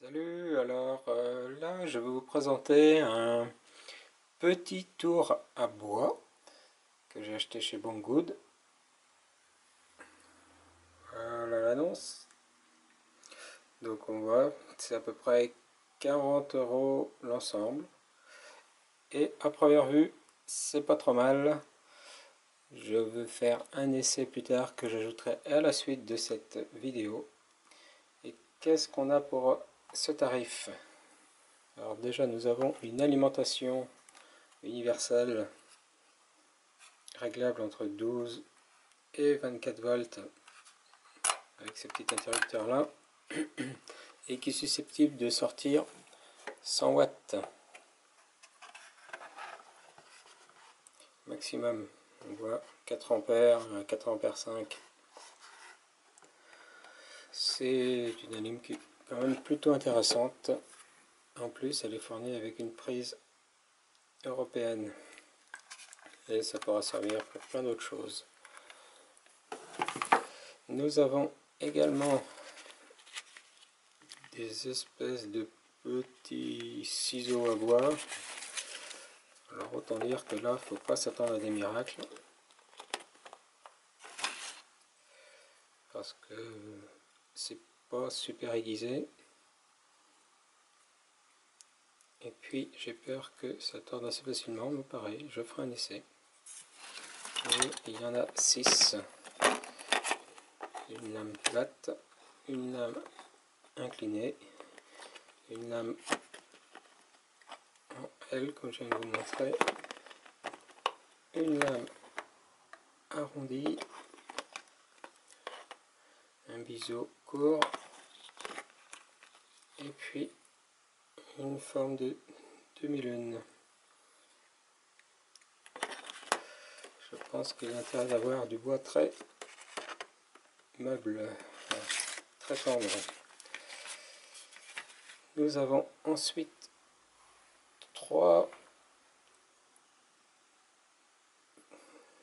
Salut, alors euh, là je vais vous présenter un petit tour à bois que j'ai acheté chez Banggood. Voilà l'annonce. Donc on voit, c'est à peu près 40 euros l'ensemble. Et à première vue, c'est pas trop mal. Je veux faire un essai plus tard que j'ajouterai à la suite de cette vidéo. Et qu'est-ce qu'on a pour ce tarif. Alors déjà nous avons une alimentation universelle réglable entre 12 et 24 volts avec ce petit interrupteur là et qui est susceptible de sortir 100 watts maximum. On voit 4 ampères 4 ampères 5 c'est une anime qui quand même plutôt intéressante. En plus, elle est fournie avec une prise européenne. Et ça pourra servir pour plein d'autres choses. Nous avons également des espèces de petits ciseaux à bois. Alors autant dire que là, faut pas s'attendre à des miracles. Parce que c'est pas super aiguisé. Et puis j'ai peur que ça torde assez facilement, mais pareil, je ferai un essai. Et il y en a 6. Une lame plate, une lame inclinée, une lame en L comme je viens de vous montrer, une lame arrondie, un biseau court et puis une forme de demi-lune. Je pense qu'il a intérêt d'avoir du bois très meuble, très tendre. Nous avons ensuite trois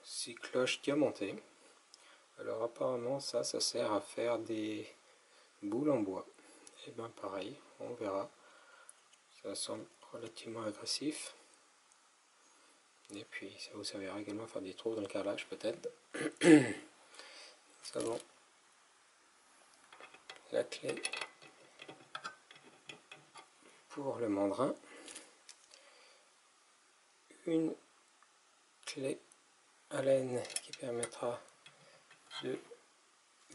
six cloches diamantées. Alors apparemment ça, ça sert à faire des boules en bois. Et bien pareil, on verra. Ça semble relativement agressif. Et puis ça vous servira également à faire des trous dans le carrelage peut-être. Nous avons la clé pour le mandrin. Une clé à laine qui permettra de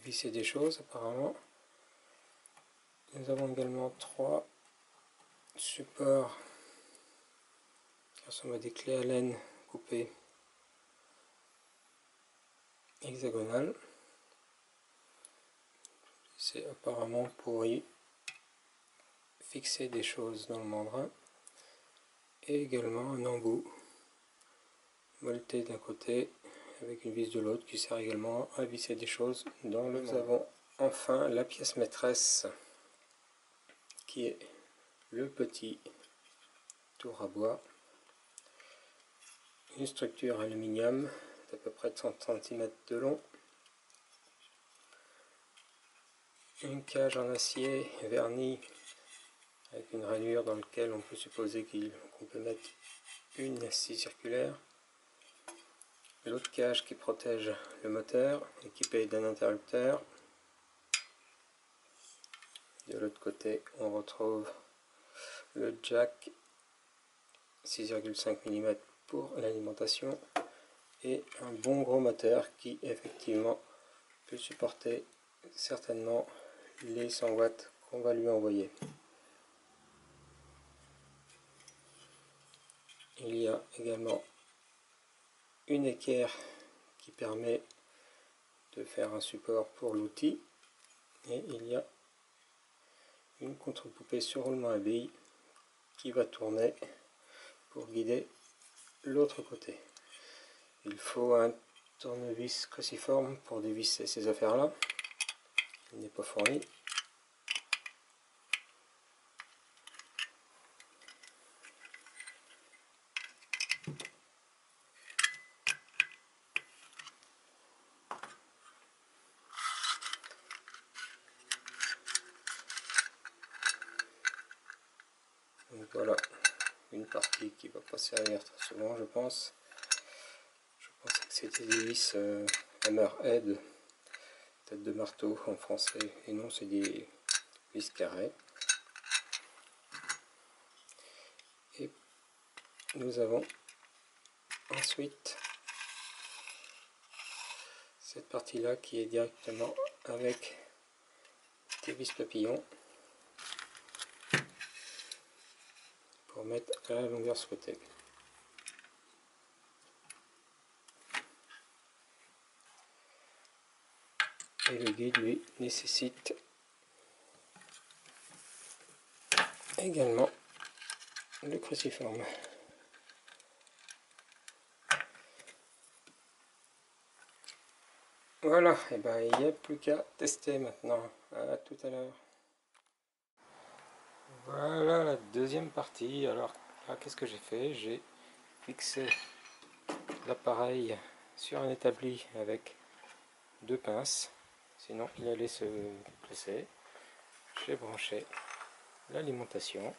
visser des choses apparemment. Nous avons également trois supports qui ressemblent à des clés à laine coupées hexagonales. C'est apparemment pour y fixer des choses dans le mandrin et également un embout molleté d'un côté avec une vis de l'autre qui sert également à visser des choses. Nous avons enfin la pièce maîtresse qui est le petit tour à bois. Une structure aluminium d'à peu près 30 cm de long. Une cage en acier verni avec une rainure dans laquelle on peut supposer qu'on peut mettre une scie circulaire l'autre cage qui protège le moteur, équipé d'un interrupteur. De l'autre côté, on retrouve le jack 6,5 mm pour l'alimentation et un bon gros moteur qui effectivement peut supporter certainement les 100 watts qu'on va lui envoyer. Il y a également une équerre qui permet de faire un support pour l'outil et il y a une contre-poupée sur roulement à billes qui va tourner pour guider l'autre côté. Il faut un tournevis cruciforme pour dévisser ces affaires là. Il n'est pas fourni. voilà, une partie qui va pas servir très souvent, je pense. Je pensais que c'était des vis euh, Hammerhead, tête de marteau en français, et non, c'est des vis carrées. Et nous avons ensuite cette partie là qui est directement avec des vis papillons mettre à la longueur souhaitée. Et le guide lui nécessite également le cruciforme. Voilà, et eh ben il n'y a plus qu'à tester maintenant. À tout à l'heure. Voilà la deuxième partie. Alors qu'est-ce que j'ai fait? J'ai fixé l'appareil sur un établi avec deux pinces. Sinon il allait se presser. J'ai branché l'alimentation.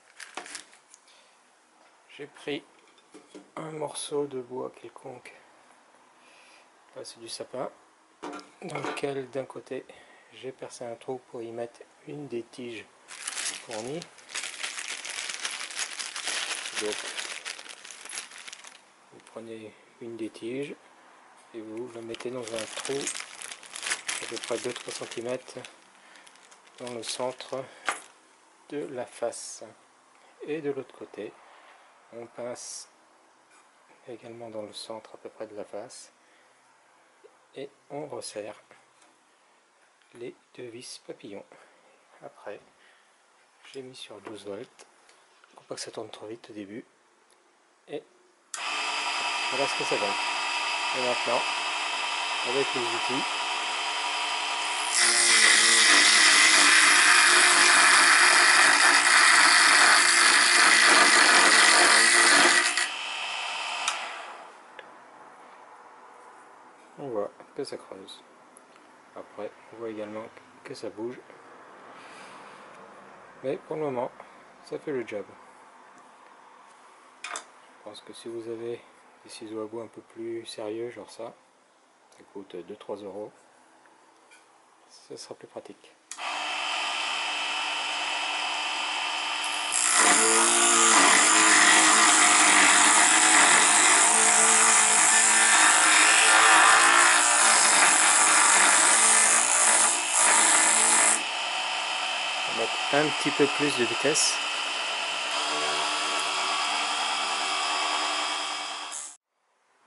J'ai pris un morceau de bois quelconque. c'est du sapin dans lequel d'un côté j'ai percé un trou pour y mettre une des tiges fournies donc vous prenez une des tiges et vous la mettez dans un trou à peu près 2-3 cm dans le centre de la face et de l'autre côté on pince également dans le centre à peu près de la face et on resserre les deux vis papillons. Après, j'ai mis sur 12 volts pas que ça tourne trop vite au début. Et voilà ce que ça donne. Et maintenant, avec les outils, on voit que ça creuse. Après, on voit également que ça bouge. Mais pour le moment, ça fait le job. Pense que si vous avez des ciseaux à bout un peu plus sérieux, genre ça, ça coûte 2-3 euros, ça sera plus pratique. un petit peu plus de vitesse.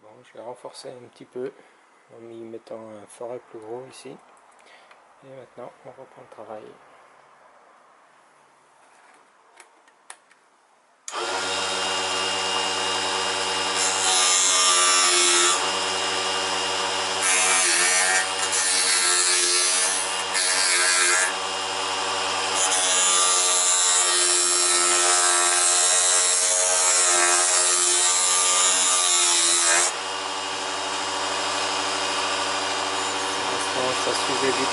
Bon, un petit peu en y mettant un forêt plus gros ici. Et maintenant, on reprend le travail. ça suivait vite.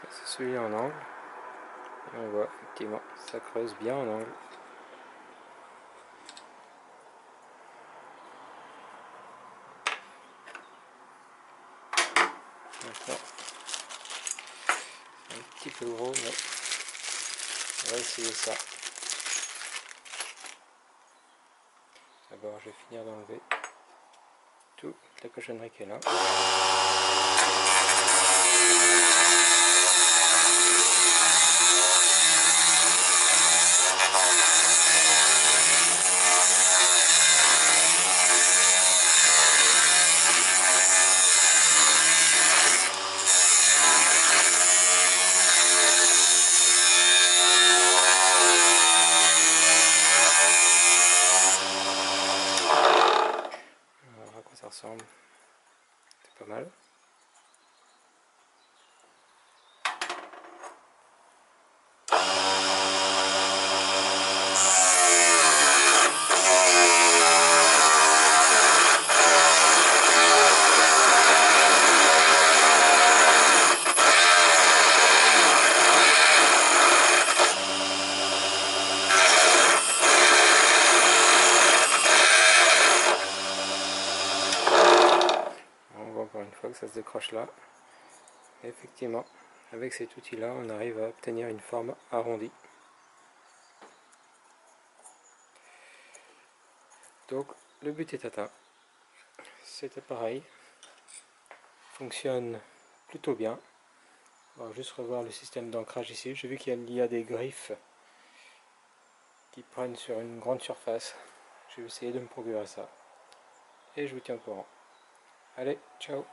Ça se suit en angle. Et on voit effectivement, ça bien en angle. Un petit peu gros, mais on va essayer ça. D'abord, je vais finir d'enlever toute la cochonnerie qui est là. ressemble. C'est pas mal. Se décroche là. effectivement, avec cet outil-là, on arrive à obtenir une forme arrondie. Donc, le but est atteint. C'était pareil. Fonctionne plutôt bien. On va juste revoir le système d'ancrage ici. J'ai vu qu'il y a des griffes qui prennent sur une grande surface. Je vais essayer de me procurer ça. Et je vous tiens au courant. Allez, ciao